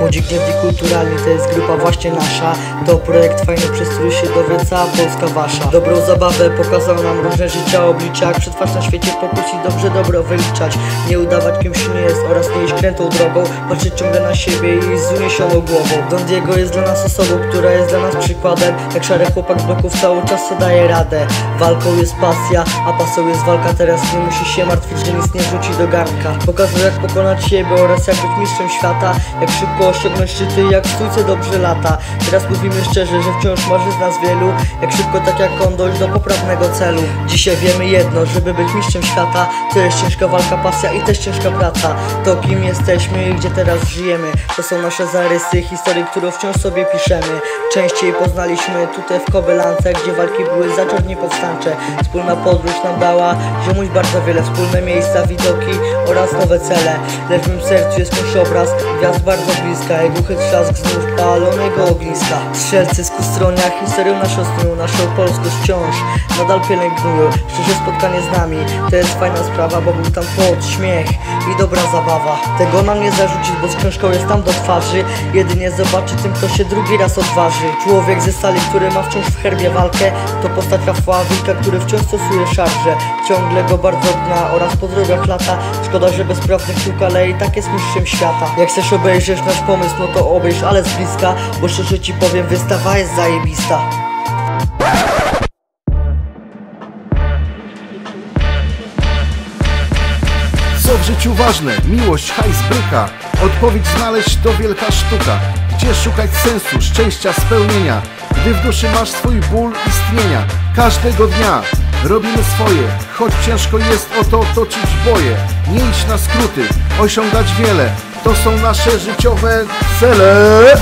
Łodzi Gniewni Kulturalni to jest grupa właśnie nasza. To projekt fajny, przez który się dowie cała Polska wasza. Dobrą zabawę pokazał nam różne życia oblicza Jak przetrwać na świecie pokus i dobrze dobro wyliczać. Nie udawać kim się nie jest oraz nie iść krętą drogą. Patrzeć ciągle na siebie i z uniesioną głową. Don Diego jest dla nas osobą, która jest dla nas przykładem. Jak szary chłopak z bloków cały czas co daje radę. Walką jest pasja, a pasą jest walka. Teraz nie musi się martwić, że nic nie wrzuci do garnka. Pokazał jak pokonać siebie oraz jak być mistrzem świata. Jak szybko osiągnąć szczyty, jak w stójce dobrze lata. Teraz mówimy szczerze, że wciąż marzy z nas wielu. Jak szybko tak jak on dojść do poprawnego celu. Dzisiaj wiemy jedno, żeby być mistrzem świata To jest ciężka walka, pasja i też ciężka praca. To kim jesteśmy i gdzie teraz żyjemy To są nasze zarysy, historii, którą wciąż sobie piszemy. Częściej poznaliśmy tutaj w Kobylance Gdzie walki były za czarni powstańcze. Wspólna podróż nam dała ziomuś bardzo wiele Wspólne miejsca, widoki oraz nowe cele. Lecz w mym sercu jest ktoś obraz Gwiazd bardzo bliska i głuchy trzask znów palonego ogniska. Strzelcy z kustronia historią naszą snują Naszą polskość wciąż. Nadal pielęgnują Szczerze spotkanie z nami. To jest fajna sprawa Bo był tam pot, śmiech i dobra zabawa. Tego nam nie zarzucić, bo z książką jest tam do twarzy. Jedynie zobaczy tym, kto się drugi raz odważy. Człowiek ze stali, który ma wciąż w herbie walkę To postać Rafała Wilka, który wciąż stosuje szarże. Ciągle go bardzo gna oraz po drogach lata Szkoda, że bezprawnych szuka, ale i tak jest mistrzem świata. Jak chcesz obejrzeć nasz pomysł, no to obejrz, ale z bliska Bo szczerze ci powiem, wystawa jest zajebista. Co w życiu ważne? Miłość, hajs, bryka Odpowiedź znaleźć to wielka sztuka. Gdzie szukać sensu, szczęścia, spełnienia? Gdy w duszy masz swój ból istnienia. Każdego dnia robimy swoje Choć ciężko jest o to toczyć boje. Nie iść na skróty, osiągać wiele. To są nasze życiowe cele